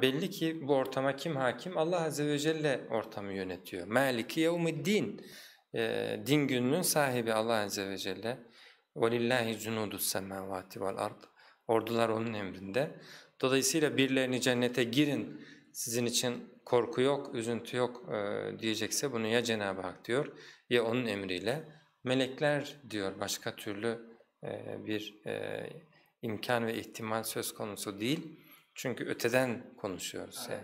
Belli ki bu ortama kim hakim? Allah Azze ve Celle ortamı yönetiyor. Maliki yevmiddin. E, din gününün sahibi Allah Azze ve Celle. وَلِلَّهِ جُنُودُ السَّمَاوَاتِ وَالْأَرْضِ Ordular onun emrinde. Dolayısıyla birilerini cennete girin, sizin için korku yok, üzüntü yok e, diyecekse bunu ya Cenab-ı Hak diyor ya onun emriyle. Melekler diyor başka türlü e, bir e, imkan ve ihtimal söz konusu değil. Çünkü öteden konuşuyoruz yani.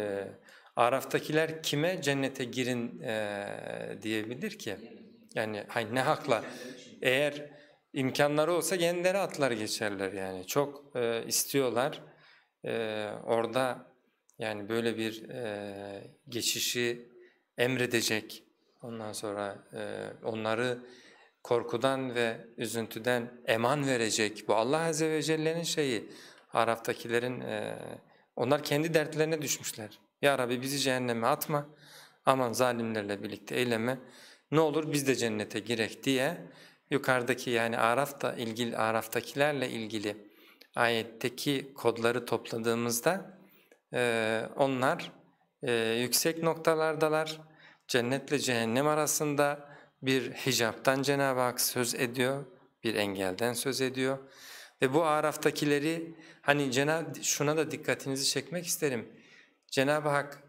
E, Araf'takiler kime cennete girin e, diyebilir ki? Yani hay ne hakla? Eğer imkanları olsa kendileri atlar geçerler yani. Çok e, istiyorlar. E, orada yani böyle bir e, geçişi emredecek. Ondan sonra e, onları korkudan ve üzüntüden eman verecek. Bu Allah Azze ve Celle'nin şeyi. Araf'takilerin e, onlar kendi dertlerine düşmüşler. Ya Rabbi bizi cehenneme atma. Aman zalimlerle birlikte eyleme. Ne olur biz de cennete girek diye yukarıdaki yani Araf'ta ilgili Araf'takilerle ilgili ayetteki kodları topladığımızda e, onlar e, yüksek noktalardalar. Cennetle cehennem arasında bir hicaptan Cenab-ı Hak söz ediyor, bir engelden söz ediyor. Ve bu Araf'takileri hani Cenab şuna da dikkatinizi çekmek isterim. Cenab-ı Hak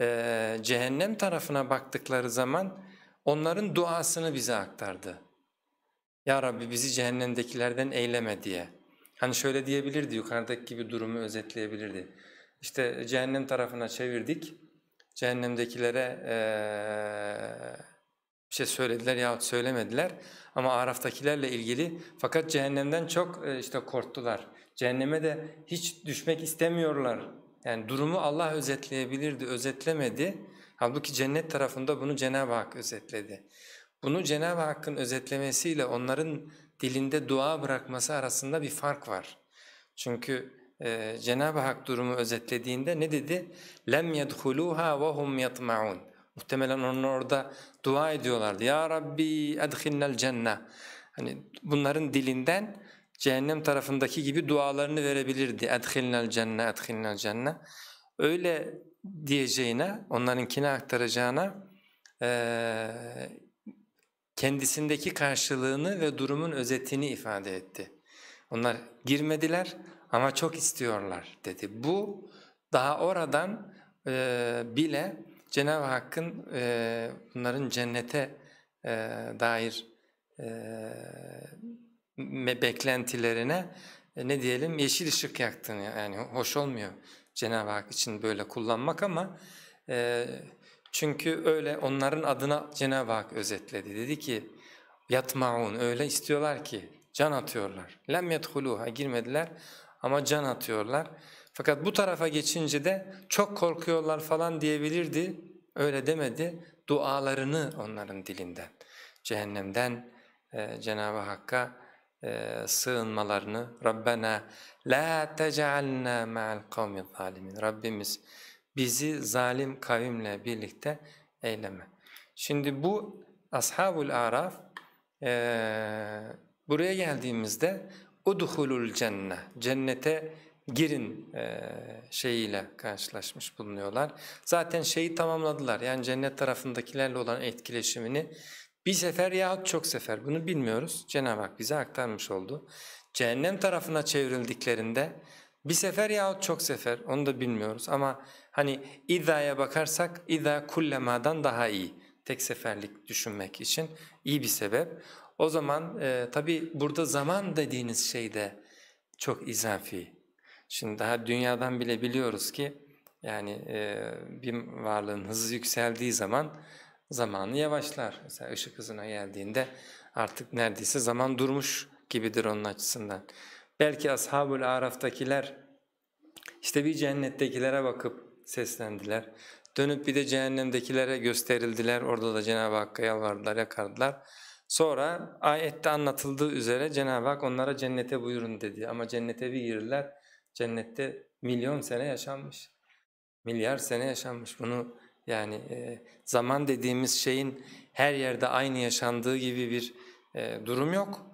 e, cehennem tarafına baktıkları zaman onların duasını bize aktardı. Ya Rabbi bizi cehennemdekilerden eyleme diye. Hani şöyle diyebilirdi, yukarıdaki gibi durumu özetleyebilirdi. İşte cehennem tarafına çevirdik, cehennemdekilere ee, bir şey söylediler yahut söylemediler ama Araf'takilerle ilgili fakat cehennemden çok e, işte korktular. Cehenneme de hiç düşmek istemiyorlar. Yani durumu Allah özetleyebilirdi, özetlemedi. Halbuki cennet tarafında bunu Cenab-ı Hak özetledi. Bunu Cenab-ı Hakk'ın özetlemesiyle onların dilinde dua bırakması arasında bir fark var. Çünkü e, Cenab-ı Hak durumu özetlediğinde ne dedi? لَمْ يَدْخُلُوهَا وَهُمْ يَطْمَعُونَ Muhtemelen onlar orada dua ediyorlardı. Ya Rabbi edhilnel cennet. Hani bunların dilinden cehennem tarafındaki gibi dualarını verebilirdi. Edhilnel cennet, edhilnel cennet. Öyle diyeceğine, onlarınkine aktaracağına e, kendisindeki karşılığını ve durumun özetini ifade etti. Onlar girmediler ama çok istiyorlar dedi. Bu daha oradan e, bile Cenab-ı Hakk'ın e, bunların cennete e, dair e, beklentilerine e, ne diyelim yeşil ışık yaktığını yani hoş olmuyor Cenab-ı Hak için böyle kullanmak ama e, çünkü öyle onların adına Cenab-ı Hak özetledi. Dedi ki yatmaun öyle istiyorlar ki can atıyorlar. Lem yedhuluha girmediler ama can atıyorlar. Fakat bu tarafa geçince de çok korkuyorlar falan diyebilirdi. Öyle demedi. Dualarını onların dilinden, cehennemden e, Cenab-ı Hakk'a e, sığınmalarını Rabbena la tec'alna ma'al kavmi zalimin. Rabbimiz bizi zalim kavimle birlikte eyleme. Şimdi bu Ashabul Araf e, buraya geldiğimizde udhulul cennet cennete girin e, şeyiyle karşılaşmış bulunuyorlar. Zaten şeyi tamamladılar yani cennet tarafındakilerle olan etkileşimini bir sefer yahut çok sefer bunu bilmiyoruz. Cenab-ı Hak bize aktarmış oldu. Cehennem tarafına çevrildiklerinde bir sefer yahut çok sefer onu da bilmiyoruz ama hani iddiaya bakarsak iddia kullemadan daha iyi. Tek seferlik düşünmek için iyi bir sebep. O zaman e, tabi burada zaman dediğiniz şey de çok izafi. Şimdi daha dünyadan bile biliyoruz ki yani e, bir varlığın hızı yükseldiği zaman zamanı yavaşlar. Mesela ışık hızına geldiğinde artık neredeyse zaman durmuş gibidir onun açısından. Belki Ashab-ül Araf'takiler işte bir cennettekilere bakıp seslendiler. Dönüp bir de cehennemdekilere gösterildiler. Orada da Cenab-ı Hakk'a yalvardılar, yakardılar. Sonra ayette anlatıldığı üzere Cenab-ı Hak onlara cennete buyurun dedi. Ama cennete bir girdiler. Cennette milyon sene yaşanmış. Milyar sene yaşanmış. Bunu yani e, zaman dediğimiz şeyin her yerde aynı yaşandığı gibi bir e, durum yok.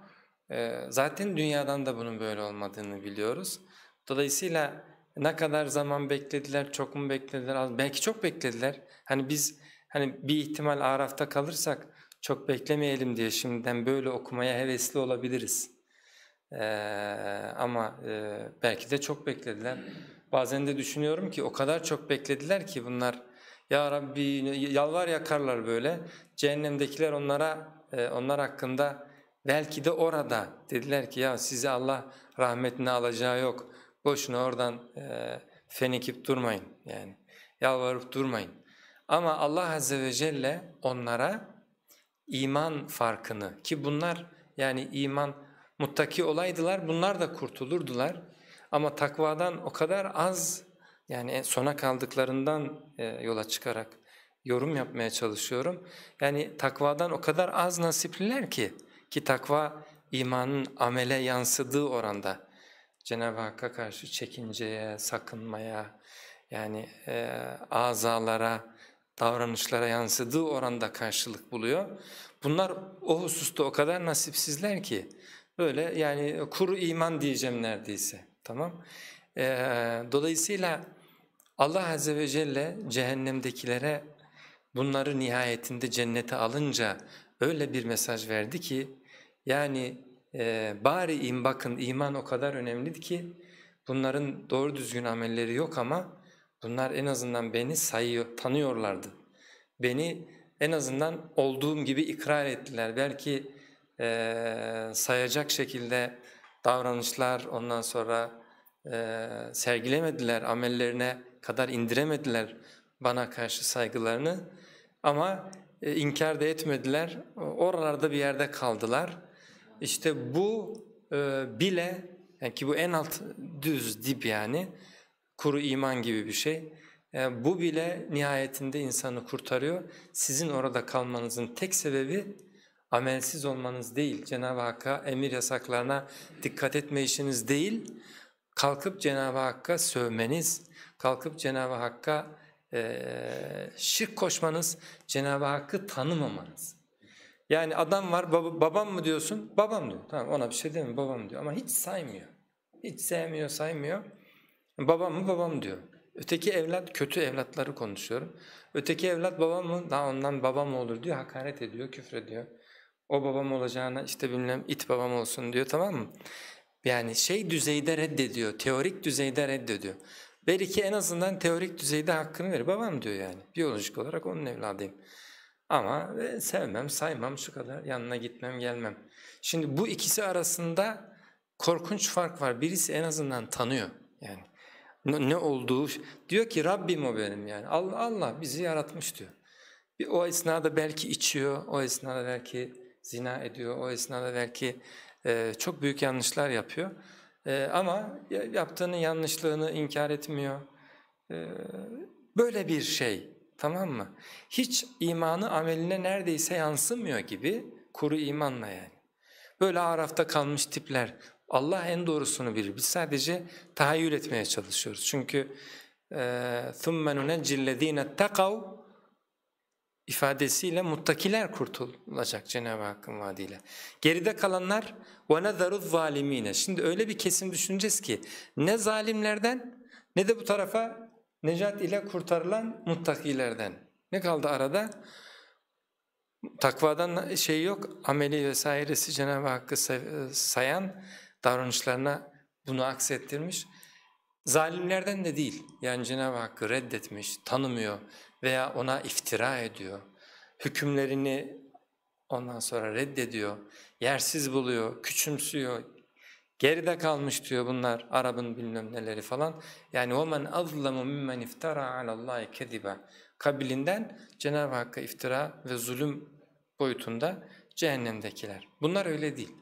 E, zaten dünyadan da bunun böyle olmadığını biliyoruz. Dolayısıyla Ne kadar zaman beklediler, çok mu beklediler, az belki çok beklediler. Hani biz hani bir ihtimal Araf'ta kalırsak çok beklemeyelim diye şimdiden böyle okumaya hevesli olabiliriz. Ee, ama e, belki de çok beklediler. Bazen de düşünüyorum ki o kadar çok beklediler ki bunlar ya Rabbi yalvar yakarlar böyle. Cehennemdekiler onlara e, onlar hakkında belki de orada dediler ki ya sizi Allah rahmetine alacağı yok. Boşuna oradan e, fenikip durmayın yani yalvarıp durmayın. Ama Allah Azze ve Celle onlara iman farkını ki bunlar yani iman muttaki olaydılar bunlar da kurtulurdular. Ama takvadan o kadar az yani sona kaldıklarından e, yola çıkarak yorum yapmaya çalışıyorum. Yani takvadan o kadar az nasipliler ki ki takva imanın amele yansıdığı oranda Cenab-ı Hakk'a karşı çekinceye, sakınmaya yani e, azalara, davranışlara yansıdığı oranda karşılık buluyor. Bunlar o hususta o kadar nasipsizler ki böyle yani kuru iman diyeceğim neredeyse tamam. E, dolayısıyla Allah Azze ve Celle cehennemdekilere bunları nihayetinde cennete alınca öyle bir mesaj verdi ki yani e, bari in bakın iman o kadar önemlidir ki bunların doğru düzgün amelleri yok ama bunlar en azından beni sayıyor, tanıyorlardı. Beni en azından olduğum gibi ikrar ettiler. Belki e, sayacak şekilde davranışlar ondan sonra e, sergilemediler, amellerine kadar indiremediler bana karşı saygılarını ama e, inkar da etmediler, oralarda bir yerde kaldılar. İşte bu e, bile yani ki bu en alt düz dip yani kuru iman gibi bir şey. E, bu bile nihayetinde insanı kurtarıyor. Sizin orada kalmanızın tek sebebi amelsiz olmanız değil, Cenab-ı Hakk'a emir yasaklarına dikkat etme işiniz değil, kalkıp Cenab-ı Hakk'a sövmeniz, kalkıp Cenab-ı Hakk'a e, şirk koşmanız, Cenab-ı Hakk'ı tanımamanız. Yani adam var bab babam mı diyorsun? Babam diyor. Tamam ona bir şey demiyorum babam diyor ama hiç saymıyor. Hiç sevmiyor saymıyor. Babam mı babam diyor. Öteki evlat kötü evlatları konuşuyorum. Öteki evlat babam mı? Daha ondan babam olur diyor. Hakaret ediyor, küfrediyor. O babam olacağına işte bilmem it babam olsun diyor tamam mı? Yani şey düzeyde reddediyor, teorik düzeyde reddediyor. Belki en azından teorik düzeyde hakkını verir. Babam diyor yani. Biyolojik olarak onun evladıyım. Ama e, sevmem, saymam şu kadar, yanına gitmem, gelmem. Şimdi bu ikisi arasında korkunç fark var. Birisi en azından tanıyor yani. Ne olduğu, diyor ki Rabbim o benim yani. Allah, Allah bizi yaratmış diyor. O esnada belki içiyor, o esnada belki zina ediyor, o esnada belki e, çok büyük yanlışlar yapıyor. E, ama yaptığının yanlışlığını inkar etmiyor. E, böyle bir şey tamam mı? Hiç imanı ameline neredeyse yansımıyor gibi kuru imanla yani. Böyle arafta kalmış tipler. Allah en doğrusunu bilir. Biz sadece tahayyül etmeye çalışıyoruz. Çünkü ثُمَّ نُنَجِّ الَّذ۪ينَ اتَّقَوْا ifadesiyle muttakiler kurtulacak Cenab-ı Hakk'ın vaadiyle. Geride kalanlar وَنَذَرُ الظَّالِم۪ينَ Şimdi öyle bir kesim düşüneceğiz ki ne zalimlerden ne de bu tarafa necat ile kurtarılan muttakilerden. Ne kaldı arada? Takvadan şey yok, ameli vesairesi Cenab-ı Hakk'ı sayan davranışlarına bunu aksettirmiş. Zalimlerden de değil, yani Cenab-ı Hakk'ı reddetmiş, tanımıyor veya ona iftira ediyor. Hükümlerini ondan sonra reddediyor, yersiz buluyor, küçümsüyor, geride kalmış diyor bunlar Arap'ın bilmem neleri falan. Yani وَمَنْ أَظْلَمُ مِمَّنْ اِفْتَرَى عَلَى اللّٰهِ كَذِبًا Kabilinden Cenab-ı Hakk'a iftira ve zulüm boyutunda cehennemdekiler. Bunlar öyle değil.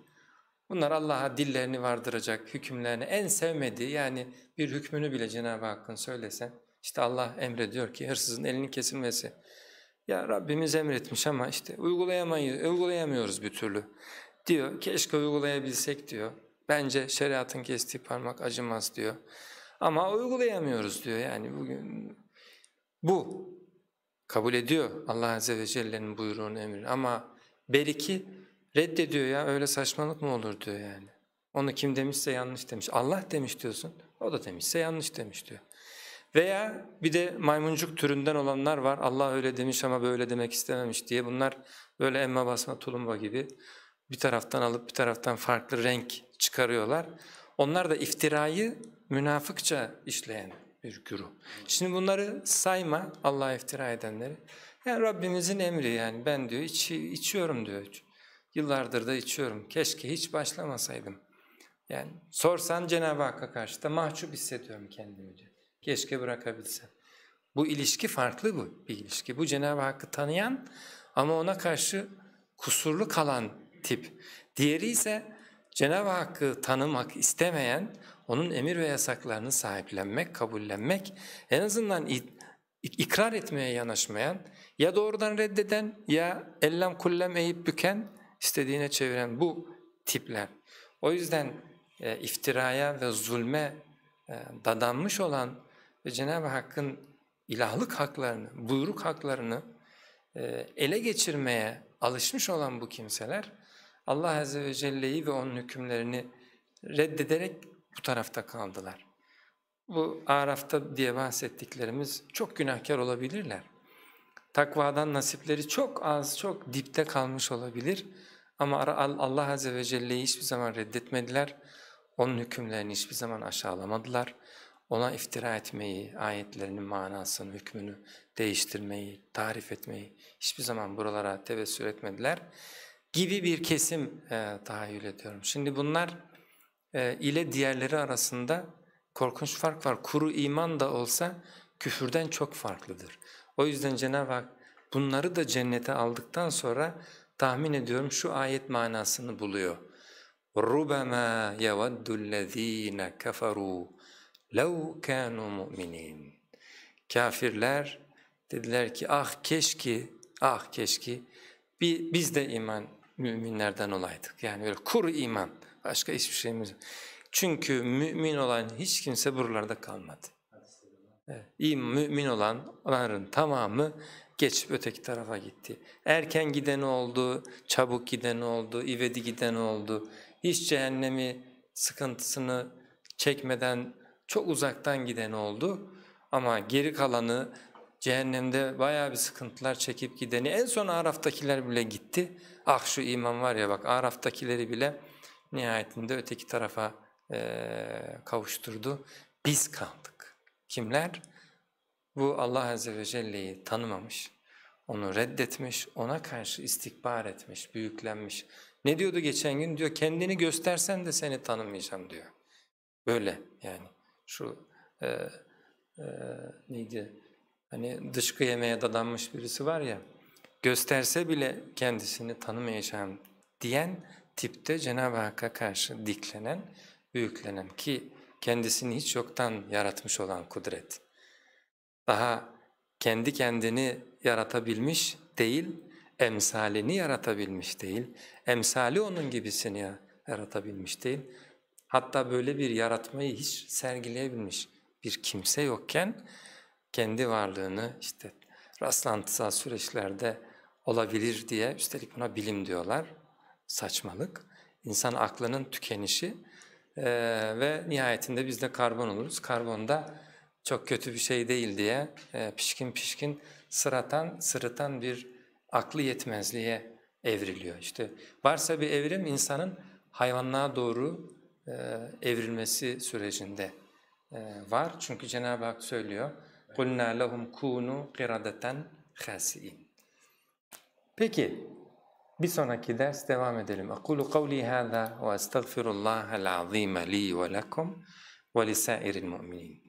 Bunlar Allah'a dillerini vardıracak, hükümlerini en sevmediği yani bir hükmünü bile Cenab-ı Hakk'ın söylesen işte Allah emrediyor ki hırsızın elinin kesilmesi. Ya Rabbimiz emretmiş ama işte uygulayamayız, uygulayamıyoruz bir türlü. Diyor keşke uygulayabilsek diyor. Bence şeriatın kestiği parmak acımaz diyor. Ama uygulayamıyoruz diyor yani bugün. Bu kabul ediyor Allah Azze ve Celle'nin buyruğunu emrini ama belki reddediyor ya öyle saçmalık mı olur diyor yani. Onu kim demişse yanlış demiş. Allah demiş diyorsun. O da demişse yanlış demiş diyor. Veya bir de maymuncuk türünden olanlar var. Allah öyle demiş ama böyle demek istememiş diye. Bunlar böyle emma basma tulumba gibi bir taraftan alıp bir taraftan farklı renk çıkarıyorlar. Onlar da iftirayı münafıkça işleyen bir güruh. Şimdi bunları sayma Allah'a iftira edenleri. Yani Rabbimizin emri yani ben diyor iç, içiyorum diyor. Yıllardır da içiyorum. Keşke hiç başlamasaydım. Yani sorsan Cenab-ı Hakk'a karşı da mahcup hissediyorum kendimi diyor. Keşke bırakabilsem. Bu ilişki farklı bu bir ilişki. Bu Cenab-ı Hakk'ı tanıyan ama ona karşı kusurlu kalan tip. Diğeri ise Cenab-ı Hakk'ı tanımak istemeyen, onun emir ve yasaklarını sahiplenmek, kabullenmek, en azından ikrar etmeye yanaşmayan, ya doğrudan reddeden ya ellem kullem eğip büken, istediğine çeviren bu tipler. O yüzden e, iftiraya ve zulme e, dadanmış olan ve Cenab-ı Hakk'ın ilahlık haklarını, buyruk haklarını e, ele geçirmeye alışmış olan bu kimseler Allah Azze ve Celle'yi ve onun hükümlerini reddederek bu tarafta kaldılar. Bu Araf'ta diye bahsettiklerimiz çok günahkar olabilirler. Takvadan nasipleri çok az, çok dipte kalmış olabilir. Ama Allah Azze ve Celle'yi hiçbir zaman reddetmediler. Onun hükümlerini hiçbir zaman aşağılamadılar Ona iftira etmeyi, ayetlerinin manasını, hükmünü değiştirmeyi, tarif etmeyi hiçbir zaman buralara tevessül etmediler gibi bir kesim e, tahayyül ediyorum. Şimdi bunlar e, ile diğerleri arasında korkunç fark var. Kuru iman da olsa küfürden çok farklıdır. O yüzden Cenab-ı Hak bunları da cennete aldıktan sonra tahmin ediyorum şu ayet manasını buluyor. رُبَمَا يَوَدُّ الَّذ۪ينَ كَفَرُوا لَوْ كَانُوا مُؤْمِنِينَ Kafirler dediler ki ah keşke, ah keşke biz de iman müminlerden olaydık. Yani böyle kuru iman, başka hiçbir şeyimiz yok. Çünkü mümin olan hiç kimse buralarda kalmadı. Evet, iyi mümin olanların tamamı geçip öteki tarafa gitti. Erken giden oldu, çabuk giden oldu, ivedi giden oldu. Hiç cehennemi sıkıntısını çekmeden çok uzaktan giden oldu. Ama geri kalanı cehennemde bayağı bir sıkıntılar çekip gideni en son Araf'takiler bile gitti. Ah şu iman var ya bak Araf'takileri bile nihayetinde öteki tarafa e, kavuşturdu. Biz kaldık. Kimler? Bu Allah Azze ve Celle'yi tanımamış, onu reddetmiş, ona karşı istikbar etmiş, büyüklenmiş. Ne diyordu geçen gün? Diyor kendini göstersen de seni tanımayacağım diyor. Böyle yani şu e, e, neydi? Hani dışkı yemeye dadanmış birisi var ya, gösterse bile kendisini tanımayacağım diyen tipte Cenab-ı Hakk'a karşı diklenen, büyüklenen ki kendisini hiç yoktan yaratmış olan kudret. Daha kendi kendini yaratabilmiş değil, emsalini yaratabilmiş değil, emsali onun gibisini yaratabilmiş değil. Hatta böyle bir yaratmayı hiç sergileyebilmiş bir kimse yokken kendi varlığını işte rastlantısal süreçlerde olabilir diye üstelik buna bilim diyorlar. Saçmalık. İnsan aklının tükenişi ee, ve nihayetinde biz de karbon oluruz. Karbon da çok kötü bir şey değil diye e, pişkin pişkin sıratan, sırıtan bir aklı yetmezliğe evriliyor. İşte varsa bir evrim insanın hayvanlığa doğru e, evrilmesi sürecinde e, var. Çünkü Cenab-ı Hak söylüyor. قُلْنَا لَهُمْ كُونُوا قِرَدَةً خَاسِئِينَ Peki, bir sonraki ders devam edelim. أقول قولي هذا وأستغفر الله العظيم لي ولكم ولسائر المؤمنين